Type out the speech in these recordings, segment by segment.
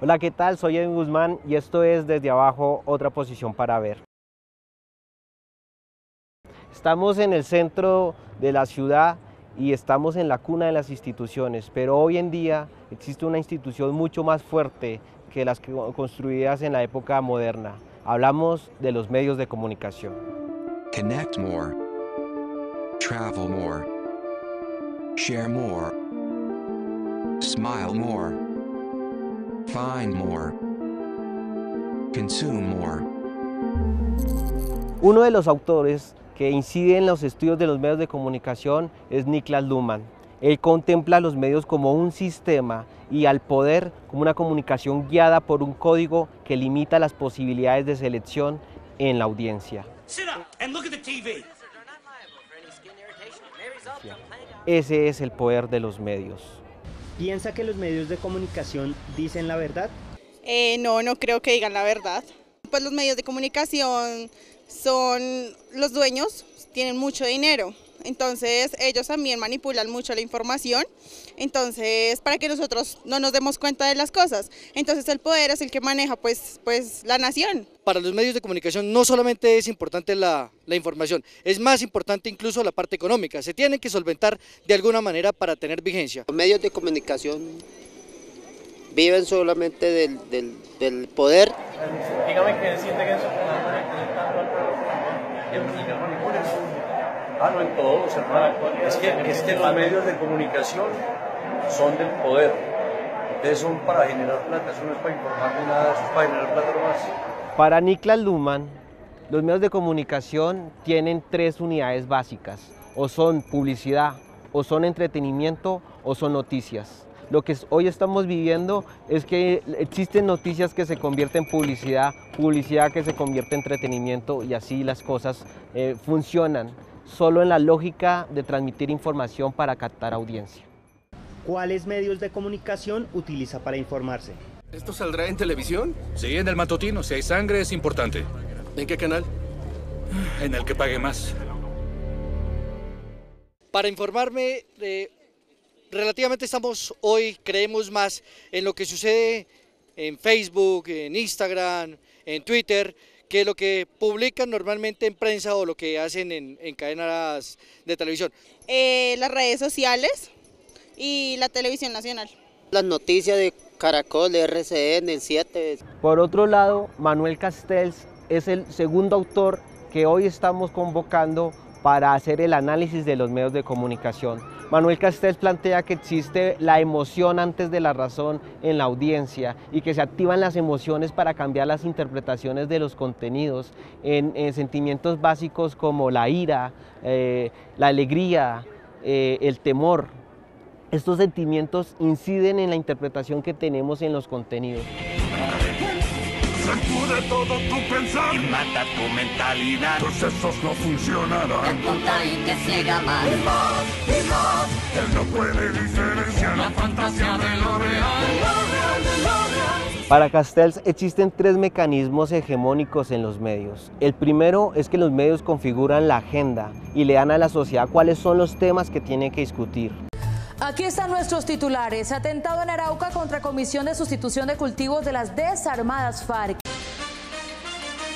Hola, ¿qué tal? Soy Edwin Guzmán y esto es Desde Abajo, otra posición para ver. Estamos en el centro de la ciudad y estamos en la cuna de las instituciones, pero hoy en día existe una institución mucho más fuerte que las construidas en la época moderna. Hablamos de los medios de comunicación. Connect more. Travel more. Share more. Smile more. Find more. Consume more. Uno de los autores que incide en los estudios de los medios de comunicación es Niklas Luhmann. Él contempla los medios como un sistema y al poder como una comunicación guiada por un código que limita las posibilidades de selección en la audiencia. Ese es el poder de los medios. ¿Piensa que los medios de comunicación dicen la verdad? Eh, no, no creo que digan la verdad. Pues los medios de comunicación son los dueños, tienen mucho dinero, entonces ellos también manipulan mucho la información, entonces para que nosotros no nos demos cuenta de las cosas. Entonces el poder es el que maneja pues, pues la nación. Para los medios de comunicación no solamente es importante la, la información, es más importante incluso la parte económica, se tiene que solventar de alguna manera para tener vigencia. Los medios de comunicación viven solamente del, del, del poder. Dígame qué siente que eso Ah, no en todos, hermano. Es que, es que los medios de comunicación son del poder. Ustedes son para generar plata, eso no es para informar nada, es para generar plata. Para Niklas Luhmann, los medios de comunicación tienen tres unidades básicas, o son publicidad, o son entretenimiento, o son noticias. Lo que hoy estamos viviendo es que existen noticias que se convierten en publicidad, publicidad que se convierte en entretenimiento y así las cosas eh, funcionan solo en la lógica de transmitir información para captar audiencia. ¿Cuáles medios de comunicación utiliza para informarse? ¿Esto saldrá en televisión? Sí, en el matutino. Si hay sangre es importante. ¿En qué canal? En el que pague más. Para informarme, eh, relativamente estamos hoy, creemos más en lo que sucede en Facebook, en Instagram, en Twitter, que lo que publican normalmente en prensa o lo que hacen en, en cadenas de televisión. Eh, las redes sociales y la televisión nacional. Las noticias de Caracol, de RCN, el 7. Por otro lado, Manuel Castells es el segundo autor que hoy estamos convocando para hacer el análisis de los medios de comunicación. Manuel Castells plantea que existe la emoción antes de la razón en la audiencia y que se activan las emociones para cambiar las interpretaciones de los contenidos en, en sentimientos básicos como la ira, eh, la alegría, eh, el temor. Estos sentimientos inciden en la interpretación que tenemos en los contenidos. Sacude todo tu pensar y mata tu mentalidad. Tus sesos no funcionarán. y que ciega más. Y más, y más. Él no puede diferenciar la fantasía de lo real. De lo real, de lo real. Para Castells existen tres mecanismos hegemónicos en los medios. El primero es que los medios configuran la agenda y le dan a la sociedad cuáles son los temas que tiene que discutir. Aquí están nuestros titulares. Atentado en Arauca contra Comisión de Sustitución de Cultivos de las desarmadas FARC.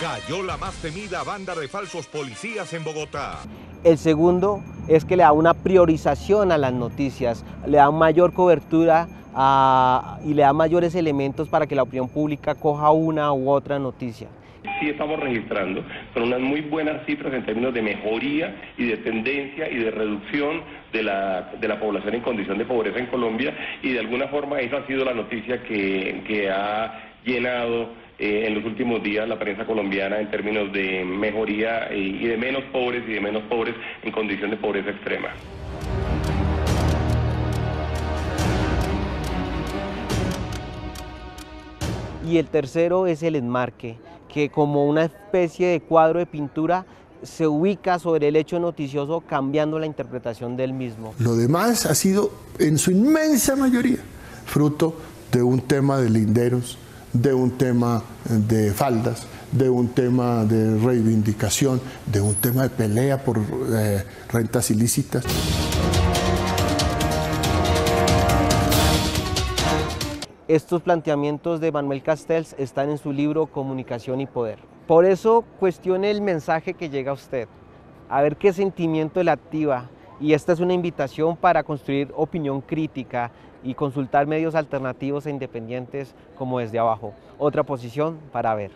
Cayó la más temida banda de falsos policías en Bogotá. El segundo es que le da una priorización a las noticias, le da mayor cobertura a, y le da mayores elementos para que la opinión pública coja una u otra noticia sí estamos registrando con unas muy buenas cifras en términos de mejoría y de tendencia y de reducción de la, de la población en condición de pobreza en Colombia y de alguna forma esa ha sido la noticia que, que ha llenado eh, en los últimos días la prensa colombiana en términos de mejoría y, y de menos pobres y de menos pobres en condición de pobreza extrema. Y el tercero es el enmarque, que como una especie de cuadro de pintura se ubica sobre el hecho noticioso cambiando la interpretación del mismo. Lo demás ha sido en su inmensa mayoría fruto de un tema de linderos, de un tema de faldas, de un tema de reivindicación, de un tema de pelea por eh, rentas ilícitas. Estos planteamientos de Manuel Castells están en su libro Comunicación y Poder. Por eso cuestione el mensaje que llega a usted, a ver qué sentimiento le activa. Y esta es una invitación para construir opinión crítica y consultar medios alternativos e independientes como desde abajo. Otra posición para ver.